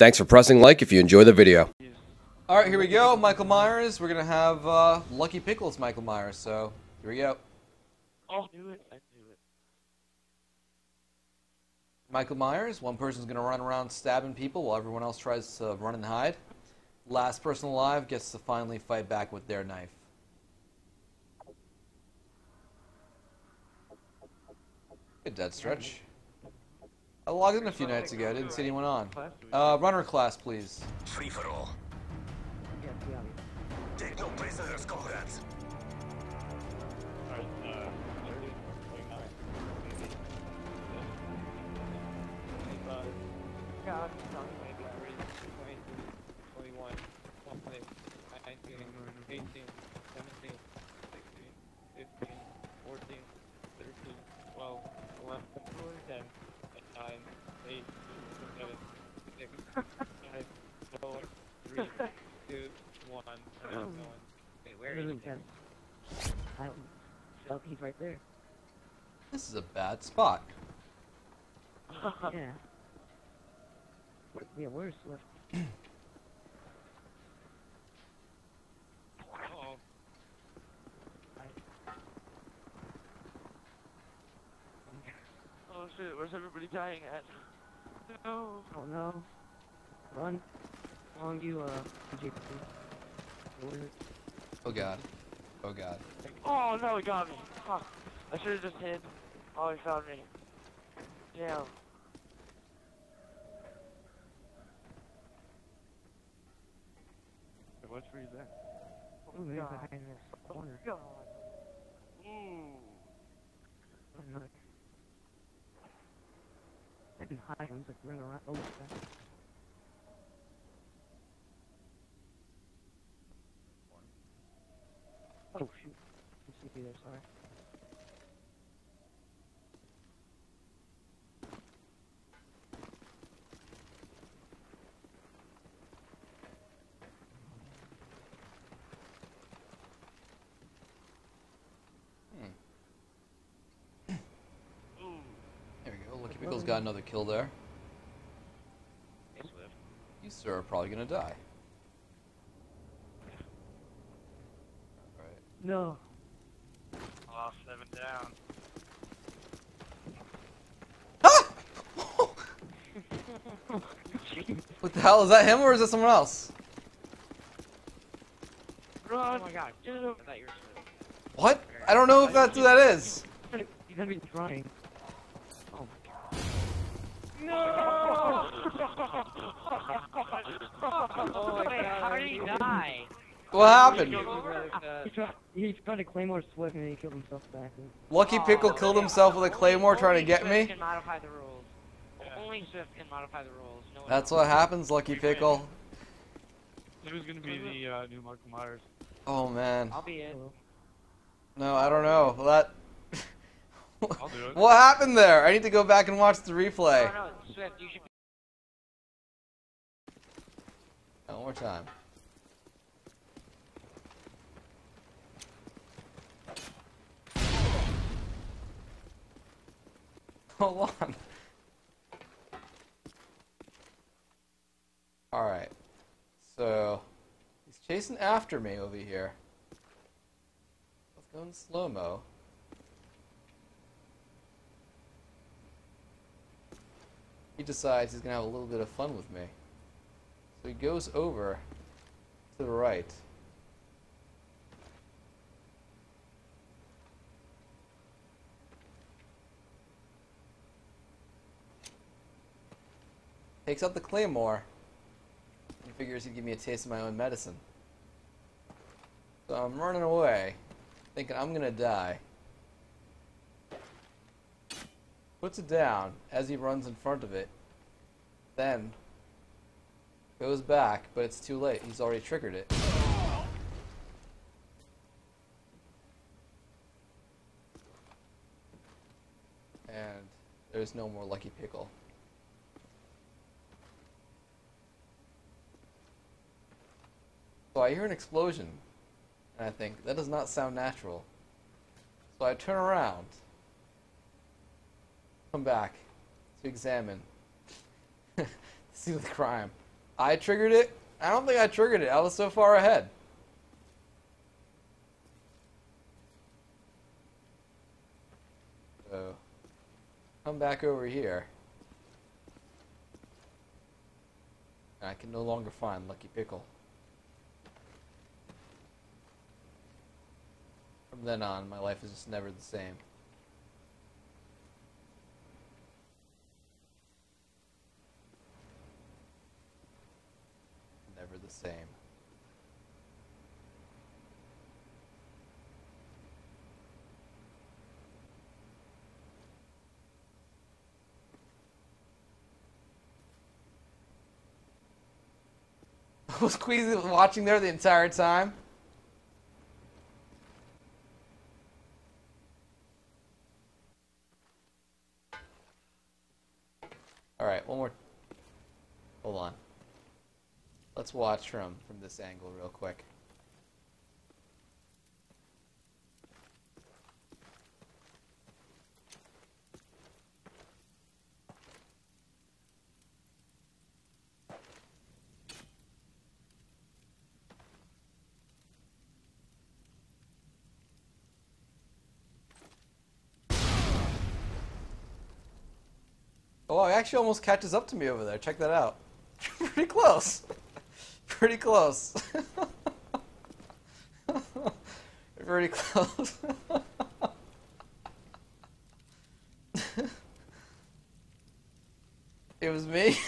Thanks for pressing like if you enjoy the video. All right, here we go. Michael Myers. We're gonna have uh, Lucky Pickles, Michael Myers. So here we go. Oh, I knew it. I knew it. Michael Myers. One person's gonna run around stabbing people while everyone else tries to run and hide. Last person alive gets to finally fight back with their knife. Good dead stretch. I logged in a few nights ago. I didn't see anyone on. Uh, runner class, please. Free for all. Take no prisoners, comrades. 9, 8, 7, 6, 5, 4, 3, 2, 1, and I'm. Wait, where is it? I don't. Fuck, he's right there. This is a bad spot. yeah. Yeah, where's Swift? where's everybody dying at? No. Oh no. Run. How long you, uh, DJ Oh god. Oh god. Oh no, he got me. Fuck. I should have just hid. Oh, he found me. Damn. What's for you there? Ooh, he's God. behind this corner. God. Ooh. Oh, no. I can hide him, like run around. Oh. Oh shoot. Let's see there, sorry. Ooh. There we go. Lucky Pickle's got another kill there. You, sir, are probably gonna die. Alright. No. Oh, seven down. What the hell? Is that him or is that someone else? Oh Run! Oh my god. Get it over. I thought you were Swift. What? I don't know if that's who that is. He's gonna be trying. No! oh my Wait, god. how did he die? What happened? He tried, he tried to claymore Swift and he killed himself back. And Lucky Pickle killed himself with a claymore trying to get Swift me? can modify the rules. Yeah. Only Swift can modify the rules. No That's what happens, Lucky Pickle. Who's gonna be the uh, new Michael Myers? Oh man. I'll be it. No, I don't know. That. I'll do it. what happened there? I need to go back and watch the replay. No, no, Swift, be. Oh, one more time. Hold on. Alright. So, he's chasing after me over here. Let's go in slow He decides he's gonna have a little bit of fun with me. So he goes over to the right. Takes out the claymore. He figures he'd give me a taste of my own medicine. So I'm running away, thinking I'm gonna die. Puts it down as he runs in front of it. Then goes back, but it's too late. He's already triggered it. And there's no more Lucky Pickle. So I hear an explosion, and I think, that does not sound natural. So I turn around, come back to examine, see the crime. I triggered it? I don't think I triggered it. I was so far ahead. So, come back over here. I can no longer find Lucky Pickle. From then on, my life is just never the same. Never the same. Was Queasy watching there the entire time? Alright, one more. Hold on. Let's watch from, from this angle real quick. Oh, he actually almost catches up to me over there. Check that out. Pretty close. Pretty close. Pretty close. it was me.